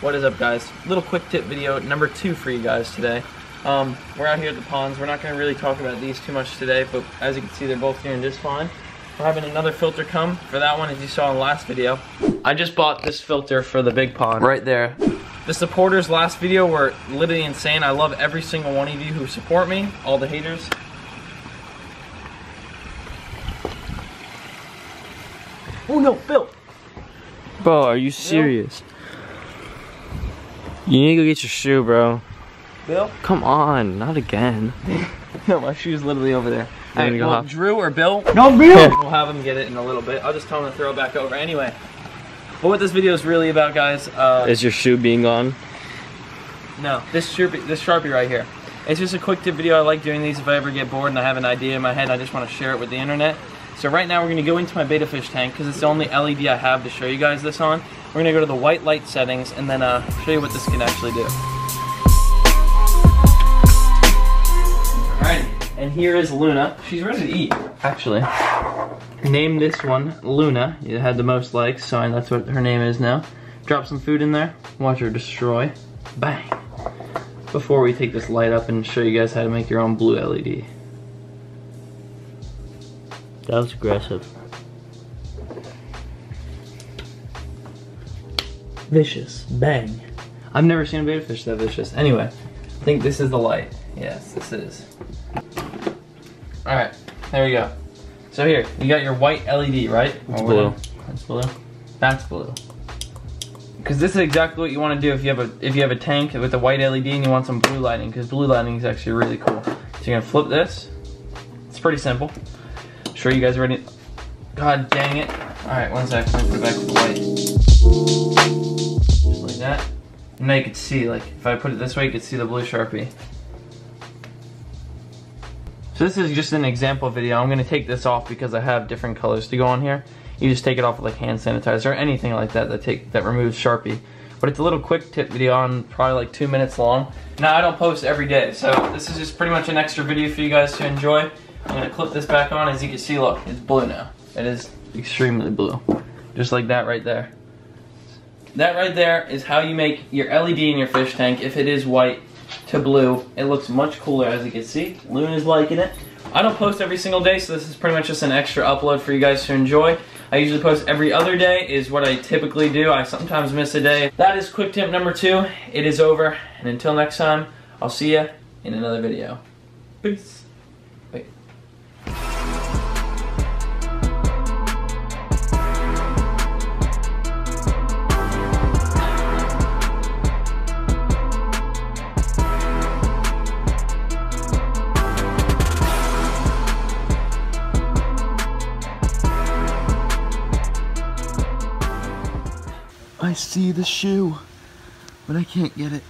What is up guys? Little quick tip video number two for you guys today. Um, we're out here at the ponds. We're not going to really talk about these too much today, but as you can see they're both doing just fine. We're having another filter come for that one as you saw in the last video. I just bought this filter for the big pond right there. The supporters last video were literally insane. I love every single one of you who support me, all the haters. Oh no, Bill! Bro, are you serious? You need to go get your shoe, bro. Bill? Come on, not again. no, my shoe's literally over there. You wanna Hey, go well. Drew or Bill? No, Bill! We'll have him get it in a little bit. I'll just tell him to throw it back over. Anyway, but what this video is really about, guys, uh, Is your shoe being gone? no, this Sharpie, this Sharpie right here. It's just a quick tip video. I like doing these if I ever get bored and I have an idea in my head. I just want to share it with the internet. So right now we're going to go into my betta fish tank because it's the only LED I have to show you guys this on. We're going to go to the white light settings and then uh, show you what this can actually do. Alright, and here is Luna. She's ready to eat, actually. Name this one Luna. It had the most likes, so that's what her name is now. Drop some food in there. Watch her destroy. Bang. Before we take this light up and show you guys how to make your own blue LED. That was aggressive. Vicious. Bang. I've never seen a betta fish that vicious. Anyway, I think this is the light. Yes, this is. Alright, there we go. So here, you got your white LED, right? It's Or blue. That's blue. That's blue. Because this is exactly what you want to do if you have a if you have a tank with a white LED and you want some blue lighting. Because blue lighting is actually really cool. So you're gonna flip this. It's pretty simple. I'm Sure, you guys are ready. God dang it! All right, one sec. Let me put it back to the white. And now you can see, like, if I put it this way, you can see the blue Sharpie. So this is just an example video. I'm gonna take this off because I have different colors to go on here. You just take it off with like hand sanitizer or anything like that that take that removes Sharpie. But it's a little quick tip video on probably like two minutes long. Now I don't post every day, so this is just pretty much an extra video for you guys to enjoy. I'm gonna clip this back on. As you can see, look, it's blue now. It is extremely blue, just like that right there. That right there is how you make your LED in your fish tank if it is white to blue. It looks much cooler as you can see. Luna's liking it. I don't post every single day, so this is pretty much just an extra upload for you guys to enjoy. I usually post every other day is what I typically do. I sometimes miss a day. That is quick tip number two. It is over. And until next time, I'll see you in another video. Peace. I see the shoe, but I can't get it.